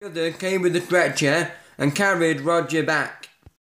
The other came with the stretcher and carried Roger back.